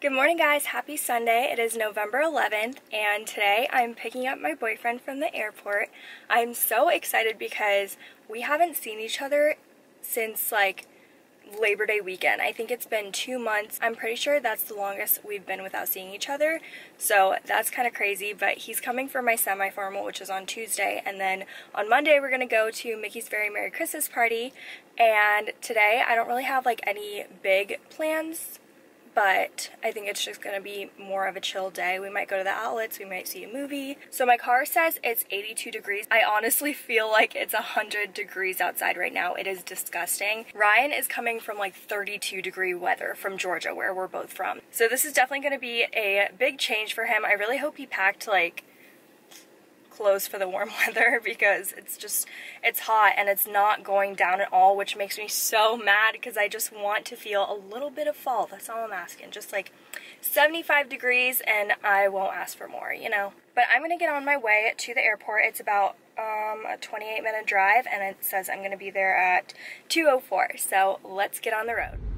Good morning guys, happy Sunday. It is November 11th and today I'm picking up my boyfriend from the airport. I'm so excited because we haven't seen each other since like Labor Day weekend. I think it's been two months. I'm pretty sure that's the longest we've been without seeing each other. So that's kind of crazy, but he's coming for my semi-formal, which is on Tuesday. And then on Monday, we're going to go to Mickey's Very Merry Christmas Party. And today, I don't really have like any big plans but I think it's just gonna be more of a chill day. We might go to the outlets, we might see a movie. So my car says it's 82 degrees. I honestly feel like it's 100 degrees outside right now. It is disgusting. Ryan is coming from like 32 degree weather from Georgia, where we're both from. So this is definitely gonna be a big change for him. I really hope he packed like clothes for the warm weather because it's just, it's hot and it's not going down at all, which makes me so mad because I just want to feel a little bit of fall. That's all I'm asking. Just like 75 degrees and I won't ask for more, you know. But I'm going to get on my way to the airport. It's about um, a 28 minute drive and it says I'm going to be there at 2.04. So let's get on the road.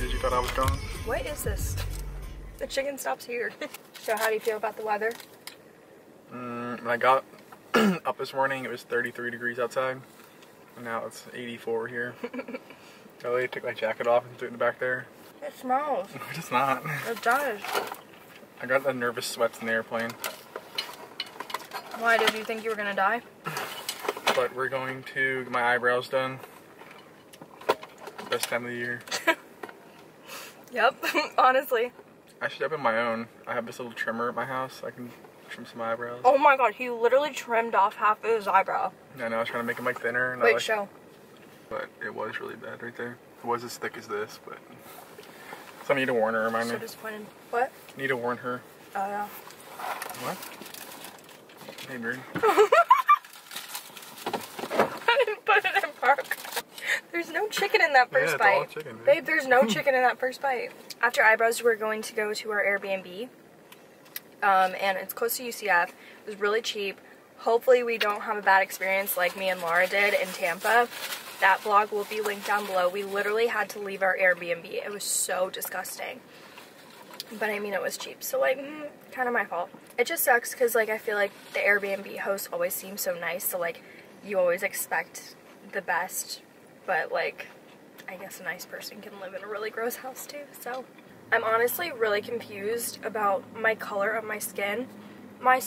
You thought I was gone? What is this? The chicken stops here. so how do you feel about the weather? Mm, when I got up this morning, it was 33 degrees outside. And now it's 84 here. I literally took my jacket off and threw it in the back there. It smells. it's not. It does. I got the nervous sweats in the airplane. Why did you think you were gonna die? But we're going to get my eyebrows done. Best time of the year. Yep, honestly. I should open my own. I have this little trimmer at my house. I can trim some eyebrows. Oh my god, he literally trimmed off half of his eyebrow. Yeah, I was trying to make him like thinner. And Wait, like, show. But it was really bad right there. It was as thick as this, but... So I need to warn her, remind so me. So disappointed. What? Need to warn her. Oh, yeah. What? Hey, Bird. I didn't put it in park. There's no chicken in that first yeah, bite. Chicken, babe, there's no chicken in that first bite. After eyebrows, we're going to go to our Airbnb. Um, and it's close to UCF. It was really cheap. Hopefully we don't have a bad experience like me and Laura did in Tampa. That vlog will be linked down below. We literally had to leave our Airbnb. It was so disgusting. But I mean, it was cheap. So like, mm, kind of my fault. It just sucks because like, I feel like the Airbnb host always seems so nice. So like, you always expect the best but like I guess a nice person can live in a really gross house too. So I'm honestly really confused about my color of my skin. My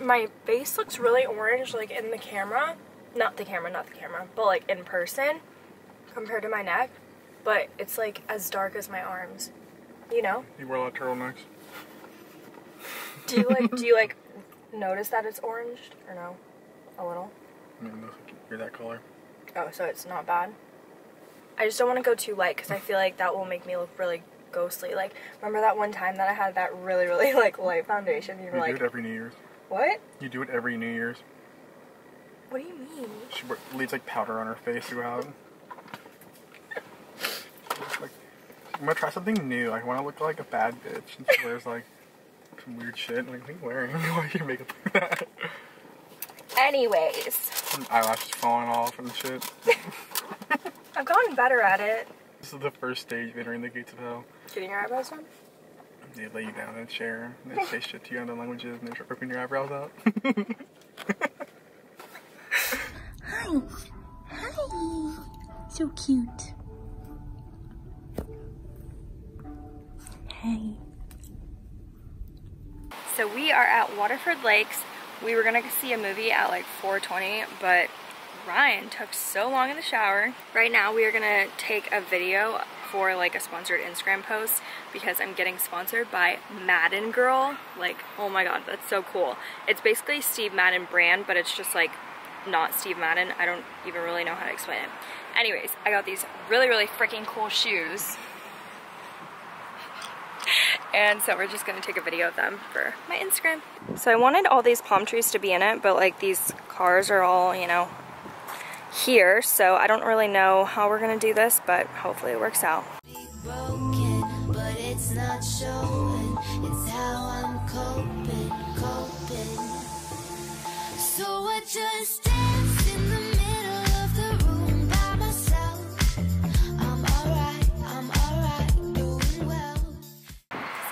my face looks really orange like in the camera. Not the camera, not the camera, but like in person compared to my neck. But it's like as dark as my arms. You know? You wear a lot of turtlenecks. Do you like do you like notice that it's orange or no? A little? No, you're that color. Oh, so it's not bad. I just don't want to go too light because I feel like that will make me look really ghostly. Like, remember that one time that I had that really, really like light foundation? You were you like, do it every New Year's. What? You do it every New Year's. What do you mean? She leaves like powder on her face throughout. like, I'm gonna try something new. I want to look like a bad bitch, and she wears like some weird shit. Like, what are you wearing? Why are you makeup like that? Anyways. Eyelashes falling off and shit. I've gotten better at it. This is the first stage of entering the gates of hell. Getting your eyebrows done? They lay you down in a chair, and they say shit to you in other languages, and they start ripping your eyebrows out. Hi. Hi. So cute. Hey. So we are at Waterford Lakes. We were gonna see a movie at like 4.20, but Ryan took so long in the shower. Right now we are gonna take a video for like a sponsored Instagram post because I'm getting sponsored by Madden Girl. Like, oh my god, that's so cool. It's basically Steve Madden brand, but it's just like not Steve Madden. I don't even really know how to explain it. Anyways, I got these really, really freaking cool shoes. And so we're just gonna take a video of them for my Instagram. So I wanted all these palm trees to be in it, but like these cars are all, you know, here. So I don't really know how we're gonna do this, but hopefully it works out.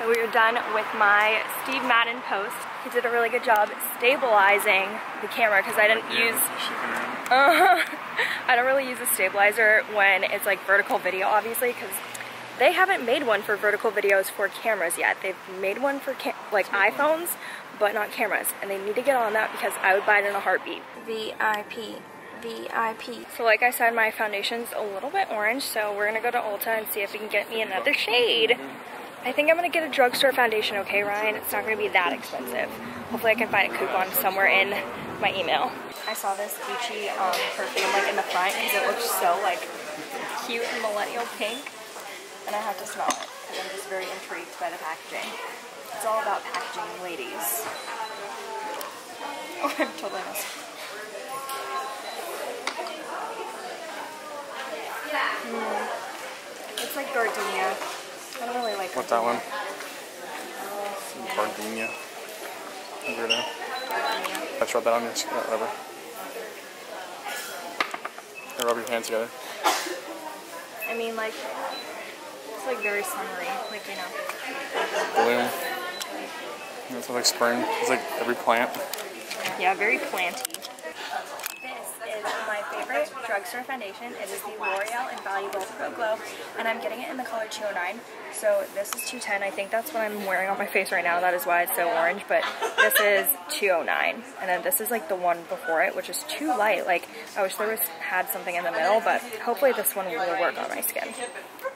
So we are done with my Steve Madden post. He did a really good job stabilizing the camera because I didn't use. Uh, I don't really use a stabilizer when it's like vertical video, obviously, because they haven't made one for vertical videos for cameras yet. They've made one for like iPhones, but not cameras, and they need to get on that because I would buy it in a heartbeat. VIP. VIP. So like I said, my foundation's a little bit orange, so we're gonna go to Ulta and see if we can get me another shade. I think I'm gonna get a drugstore foundation, okay, Ryan? It's not gonna be that expensive. Hopefully I can find a coupon somewhere in my email. I saw this Gucci um, perfume like in the front because it looks so like cute and millennial pink. And I have to smell it because I'm just very intrigued by the packaging. It's all about packaging, ladies. Oh, I'm totally missed. Mm. It's like gardenia. I don't really like What's that one? gardenia. Gardenia. Weirdo. I just rub that on your skin, whatever. Or rub your hands together. I mean, like, it's like very summery, like, you know. Bloom. It smells like spring. It's like every plant. Yeah, very planty. This is my favorite drugstore foundation. It is the L'Oreal Infallible Pro Glow, and I'm getting it in the color 209. So this is 210. I think that's what I'm wearing on my face right now. That is why it's so orange, but this is 209. And then this is like the one before it, which is too light. Like, I wish there was had something in the middle, but hopefully this one will work on my skin.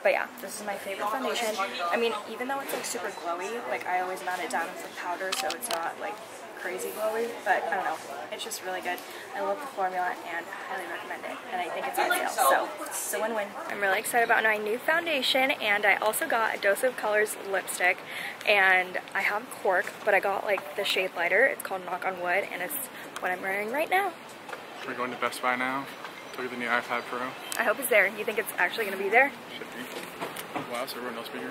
But yeah, this is my favorite foundation. I mean, even though it's like super glowy, like I always mount it down with powder so it's not like crazy glowy, but I don't know. It's just really good. I love the formula and highly recommend it. And I think it's on sale, so it's a win-win. I'm really excited about my new foundation and I also got a Dose of Colors lipstick and I have cork, but I got like the shade lighter. It's called Knock on Wood and it's what I'm wearing right now. We're going to Best Buy now. Look at the new iPad Pro. I hope it's there. You think it's actually going to be there? Should be. Wow, so everyone else be here.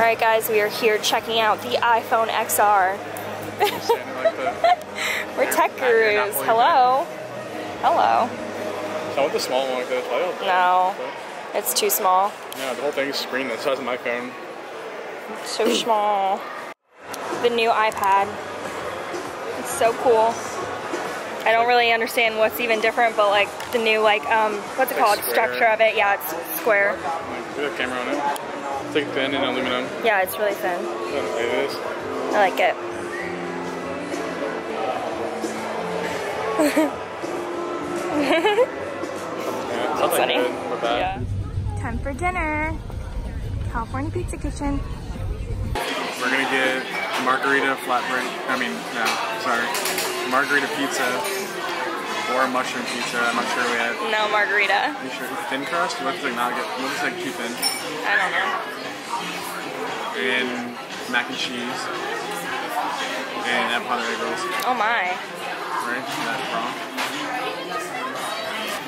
Alright guys, we are here checking out the iPhone XR. Like the. We're tech gurus. Hello. Hello. I want the small one like this. No. It's too small. Yeah, the whole thing is screen the size of my phone. So small. The new iPad. It's so cool. I don't really understand what's even different, but like the new like um what's it Like called? square. Structure of it. Yeah, it's square. Like, put a camera on it. It's like thin and aluminum. Yeah, it's really thin. I don't know what it is. I like it. Yeah, it's funny. good or bad. Time for dinner. California Pizza Kitchen. We're gonna get margarita flatbread. I mean, no, sorry, margarita pizza or mushroom pizza. I'm not sure yet. No margarita. You sure? Thin crust? What is like not good? What is like too thin? I don't know. And mac and cheese and avocado egg rolls. Oh my. Right? Is that wrong?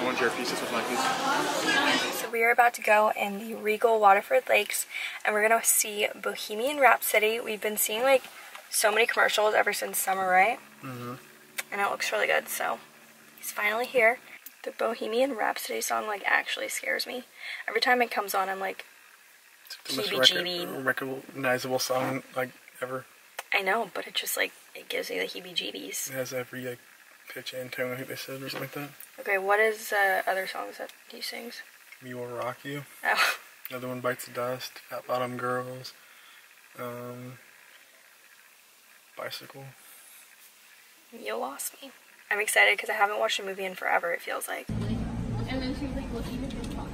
I want your pieces with my piece. So we are about to go in the Regal Waterford Lakes and we're gonna see Bohemian Rhapsody. We've been seeing like so many commercials ever since summer, right? Mm-hmm. And it looks really good, so he's finally here. The Bohemian Rhapsody song like actually scares me. Every time it comes on, I'm like, The most Heebie-jeebie. rec- recognizable song like ever. I know, but it just like, it gives me the heebie-jeebies. It has every like pitch and tone, I think they said, or something like that. Okay, what is uh, other songs that he sings? Me will rock you. Oh, Another one bites the dust. Fat bottom girls. Um, bicycle. you lost me. I'm excited because I haven't watched a movie in forever, it feels like. And then she was like looking at his pockets.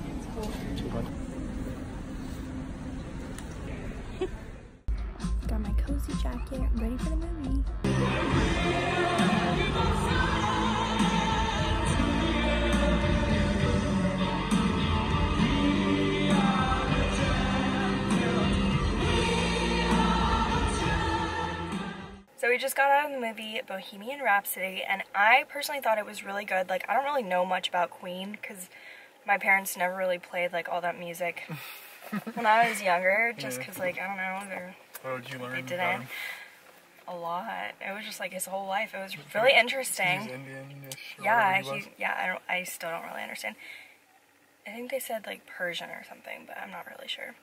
Cozy jacket, ready for the movie. So we just got out of the movie Bohemian Rhapsody, and I personally thought it was really good. Like, I don't really know much about Queen because my parents never really played like all that music when I was younger, just because like I don't know, they're What did you learn? They about didn't. him? a lot. It was just like his whole life. It was really interesting. He's Indian-ish. Yeah, he he, yeah. I don't. I still don't really understand. I think they said like Persian or something, but I'm not really sure.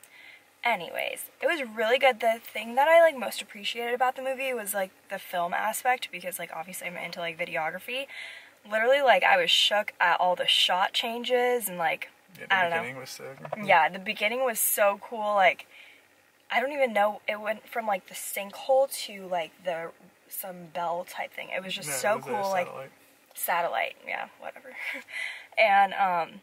Anyways, it was really good. The thing that I like most appreciated about the movie was like the film aspect because like obviously I'm into like videography. Literally, like I was shook at all the shot changes and like Yeah, I don't know. yeah, the beginning was so cool. Like, I don't even know. It went from like the sinkhole to like the some bell type thing. It was just so was cool. Like satellite. satellite, yeah, whatever. and um,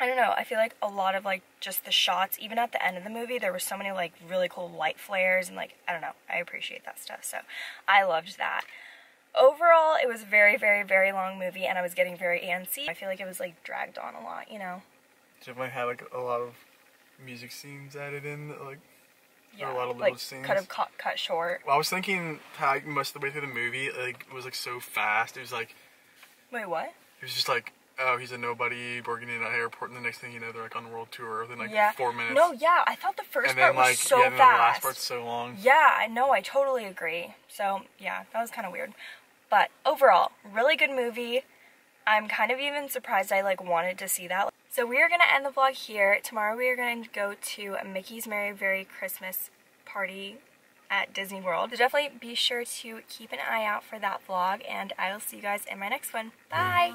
I don't know. I feel like a lot of like just the shots, even at the end of the movie, there were so many like really cool light flares and like I don't know. I appreciate that stuff. So I loved that. Overall, it was a very, very, very long movie, and I was getting very antsy. I feel like it was like dragged on a lot, you know. Definitely had like a lot of music scenes added in. That, like, Yeah, a lot of like little scenes. could have cut cut short. well, I was thinking how like, most of the way through the movie, like, it was like so fast. It was like Wait, what? it was just like, oh, he's a nobody working in an airport, and the next thing you know, they're like on a world tour within like yeah. four minutes. No, yeah, I thought the first and part then was like so yeah, and then the last fast. part's so long. Yeah, I know, I totally agree. So, yeah, that was kind of weird. But overall, really good movie. I'm kind of even surprised I like wanted to see that. So we are going to end the vlog here. Tomorrow we are going to go to Mickey's Merry Very Christmas party at Disney World. So definitely be sure to keep an eye out for that vlog and I will see you guys in my next one. Bye!